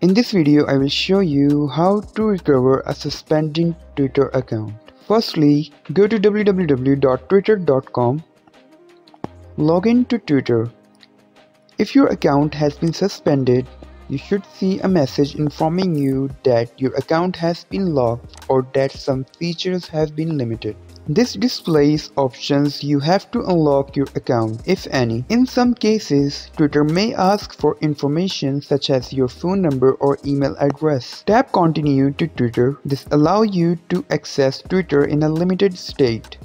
In this video, I will show you how to recover a suspended Twitter account. Firstly, go to www.twitter.com, log in to Twitter. If your account has been suspended, you should see a message informing you that your account has been locked or that some features have been limited. This displays options you have to unlock your account, if any. In some cases, Twitter may ask for information such as your phone number or email address. Tap continue to Twitter. This allows you to access Twitter in a limited state.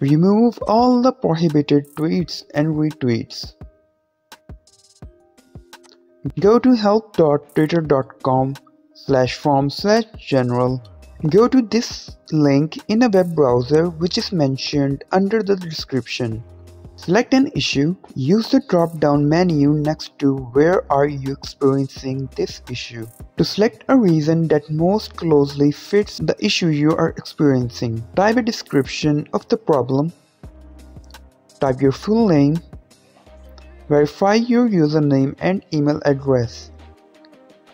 Remove all the prohibited tweets and retweets. Go to help.twitter.com slash form slash general Go to this link in a web browser which is mentioned under the description. Select an issue, use the drop down menu next to where are you experiencing this issue to select a reason that most closely fits the issue you are experiencing. Type a description of the problem, type your full name, verify your username and email address,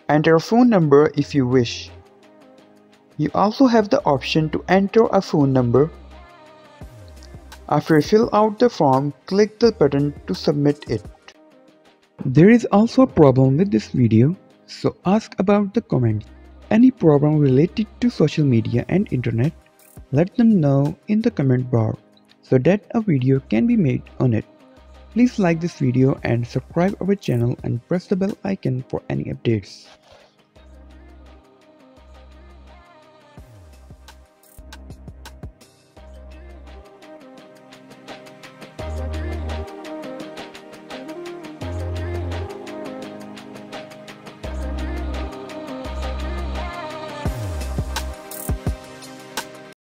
enter a phone number if you wish. You also have the option to enter a phone number. After you fill out the form, click the button to submit it. There is also a problem with this video, so ask about the comment. Any problem related to social media and internet, let them know in the comment bar so that a video can be made on it. Please like this video and subscribe our channel and press the bell icon for any updates.